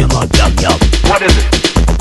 Up. What is it?